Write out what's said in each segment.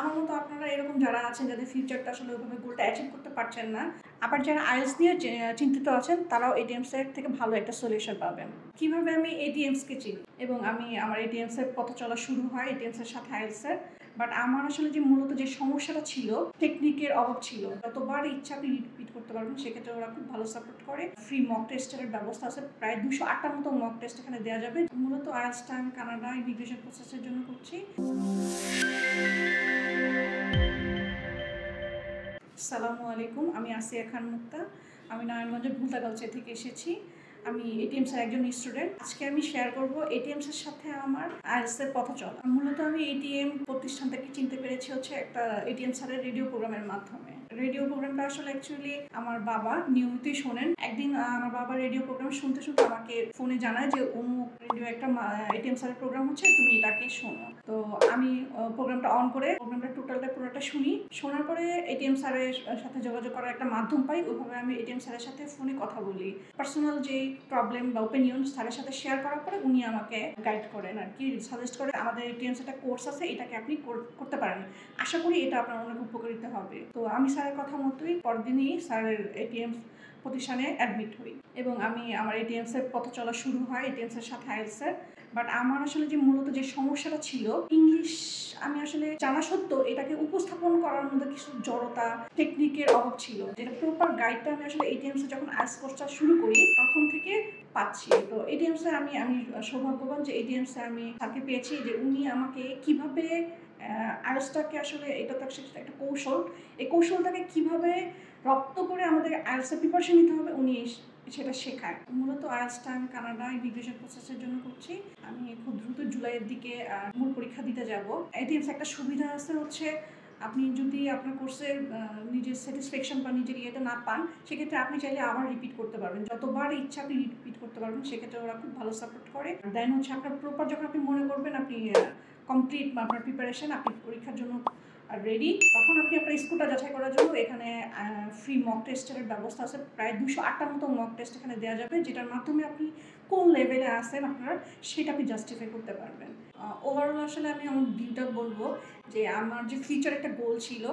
আমার মতো আপনারা এরকম যারা আছেন, যাদের ফিউচারটা আসলে ওইভাবে গোলটা অ্যাচিভ করতে পারছেন না, আবার যারা আইএলস নিয়ে চিন্তিত আছেন, তারাও এটিএমস এর থেকে ভালো একটা সলিউশন পাবেন। কীভাবে আমি এটিএমসকে চিনি? এবং আমি আমার এটিএমস এর পথ চলা শুরু হয় এটিএমস এর সাথে আইএলস এর। বাট আমার আসলে যে মূলত যে সমস্যাটা ছিল টেকনিকের অভাব ছিল, যতবার ইচ্ছা আপনি রিপিট করতে পারবেন, সেক্ষেত্রে ওরা খুব ভালো সাপোর্ট করে। ফ্রি মক টেস্টের ব্যবস্থা আছে, প্রায় দুশো আটটার মতো মক টেস্ট এখানে দেওয়া যাবে। মূলত আইএলসটা আমি কানাডা ইমিগ্রেশন প্রসেসের জন্য করছি। সালামু আলাইকুম আমি আসিয়া খান মুক্তা আমি নারায়ণগঞ্জের ভুলতাগাউচে থেকে এসেছি। আমি এটিএমস এর একজন স্টুডেন্ট আজকে আমি শেয়ার করব এটিএমস এর সাথে আমার আইএলস এর পথ চলা। মূলত আমি এটিএম প্রতিষ্ঠান থেকে চিনতে পেরেছি হচ্ছে একটা এটিএম স্যারের রেডিও প্রোগ্রামের মাধ্যমে। রেডিও প্রোগ্রামটা আসলে অ্যাকচুয়ালি আমার বাবা নিয়মিতই শোনেন। একদিন আমার বাবা রেডিও প্রোগ্রাম শুনতে শুনতে আমাকে ফোনে জানায় যে, অমুক রেডিও একটা এটিএম স্যারের প্রোগ্রাম হচ্ছে, তুমি এটাকে শোনো। তো আমি প্রোগ্রামটা অন করে প্রোগ্রামটা টোটালটা পুরোটা শুনি। শোনার পরে এটিএম স্যারের সাথে যোগাযোগ করার একটা মাধ্যম পাই। ওইভাবে আমি এটিএম স্যারের সাথে ফোনে কথা বলি। পার্সোনাল যে প্রবলেম বা ওপিনিয়ন স্যারের সাথে শেয়ার করার পরে উনি আমাকে গাইড করেন আর কি সাজেস্ট করে আমাদের এটিএম একটা কোর্স আছে, এটাকে আপনি করতে পারেন। আশা করি এটা আপনার অনেক উপকারিত হবে। তো আমি স্যারের কথা মতোই পরদিনই স্যারের এটিএম প্রতিষ্ঠানে অ্যাডমিট হই। এবং আমি আমার এটিএমস এর পথ চলা শুরু হয় এটিএমস এর সাথে আইএলস এর। বাট আমার আসলে যে মূলত যে সমস্যাটা ছিল ইংলিশ আমি আসলে জানা সত্ত্বেও এটাকে উপস্থাপন করার মধ্যে কিছু জড়তা টেকনিকের অভাব ছিল। যেটা প্রপার গাইডটা আমি আসলে এটিএমসে যখন আইস কোর্সটা শুরু করি, তখন থেকে পাচ্ছি। তো এটিএমস আমি আমি সৌভাগ্যবান যে এটিএমস আমি তাকে পেয়েছি যে উনি আমাকে কীভাবে আইএলসটাকে আসলে এটা তো একটা কৌশল। এই কৌশলটাকে কীভাবে রপ্ত করে আমাদের আইএলসের প্রিপারেশন নিতে হবে, উনি সেটা শেখায় মূলত আইএলসটা আমি কানাডা ইমিগ্রেশন প্রসেসের জন্য করছি। আমি খুব দ্রুত জুলাইয়ের দিকে মূল পরীক্ষা দিতে যাব। এটিএমস একটা সুবিধা আছে হচ্ছে, আপনি যদি আপনার কোর্সের নিজের স্যাটিসফ্যাকশন বা নিজের ইয়েটা না পান, সেক্ষেত্রে আপনি চাইলে আবার রিপিট করতে পারবেন। যতবার ইচ্ছা আপনি রিপিট করতে পারবেন, সেক্ষেত্রে ওরা খুব ভালো সাপোর্ট করে। দেন হচ্ছে আপনার প্রপার যখন আপনি মনে করবেন, আপনি কমপ্লিট আপনার প্রিপারেশন আপনি পরীক্ষার জন্য রেডি তখন আপনি আপনার স্কুলটা যাচাই করার জন্য এখানে ফ্রি মক টেস্টের ব্যবস্থা আছে। প্রায় দুশো আটটার মতো মক টেস্ট এখানে দেওয়া যাবে, যেটার মাধ্যমে আপনি কোন লেভেলে আসেন আপনার সেটা আপনি জাস্টিফাই করতে পারবেন। ওভারঅল আসলে আমি আমার ভিউটা বলব, যে আমার যে ফিউচার একটা গোল ছিল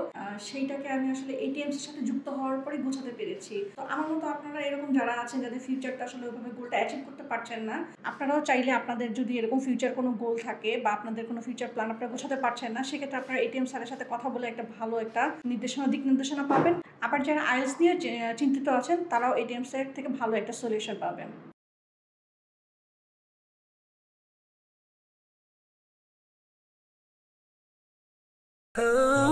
সেইটাকে আমি আসলে এটিএমস এর সাথে যুক্ত হওয়ার পরে গোছাতে পেরেছি। তো আমার মতো আপনারা এরকম যারা আছেন, যাদের ফিউচারটা আসলে ওইভাবে গোলটা অ্যাচিভ করতে পারছেন না, আপনারাও চাইলে আপনাদের যদি এরকম ফিউচার কোনো গোল থাকে বা আপনাদের কোনো ফিউচার প্ল্যান আপনারা গোছাতে পারছেন না, সেক্ষেত্রে আপনারা এটিএম স্যারের সাথে কথা বলে একটা ভালো একটা নির্দেশনা, দিক নির্দেশনা পাবেন। আবার যারা আইএলস নিয়ে চিন্তিত আছেন, তারাও এটিএম স্যারের থেকে ভালো একটা সলিউশন পাবেন। Oh